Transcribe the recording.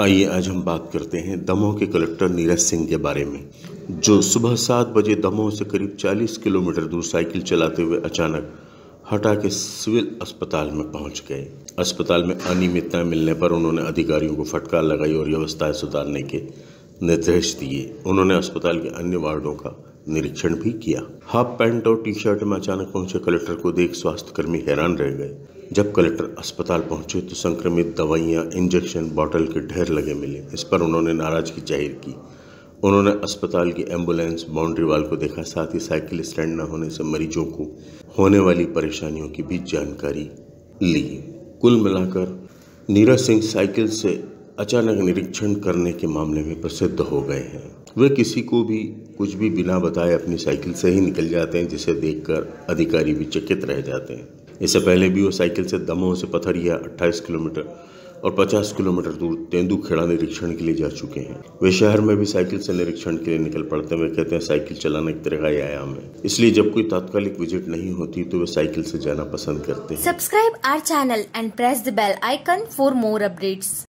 आइए आज हम बात करते हैं दमोह के कलेक्टर नीरज सिंह के बारे में, जो सुबह सात बजे दमोह से करीब 40 किलोमीटर दूर साइकिल चलाते हुए अचानक हटा के सिविल अस्पताल में पहुँच गए। अस्पताल में अनियमितताएँ मिलने पर उन्होंने अधिकारियों को फटकार लगाई और व्यवस्थाएँ सुधारने के निर्देश दिए। उन्होंने अस्पताल के अन्य वार्डों का निरीक्षण भी किया। हाफ़ पैंट और टी शर्ट में अचानक पहुँचे कलेक्टर को देख स्वास्थ्यकर्मी हैरान रह गए। जब कलेक्टर अस्पताल पहुँचे तो संक्रमित दवाइयाँ, इंजेक्शन, बॉटल के ढेर लगे मिले। इस पर उन्होंने नाराज़गी ज़ाहिर की। उन्होंने अस्पताल की एंबुलेंस, बाउंड्री वाल को देखा, साथ ही साइकिल स्टैंड न होने से मरीजों को होने वाली परेशानियों की भी जानकारी ली। कुल मिलाकर, नीरज सिंह साइकिल से अचानक निरीक्षण करने के मामले में प्रसिद्ध हो गए हैं। वे किसी को भी कुछ भी बिना बताए अपनी साइकिल से ही निकल जाते हैं, जिसे देखकर अधिकारी भी चकित रह जाते हैं। इससे पहले भी वो साइकिल से दमोह से पथरिया 28 किलोमीटर और 50 किलोमीटर दूर तेंदुखेड़ा निरीक्षण के लिए जा चुके हैं। वे शहर में भी साइकिल से निरीक्षण के लिए निकल पड़ते हैं। कहते हैं साइकिल चलाना एक तरह का आयाम है। इसलिए जब कोई तात्कालिक विज़िट नहीं होती तो वे साइकिल से जाना पसंद करते हैं। Subscribe our channel and press the bell icon for more updates.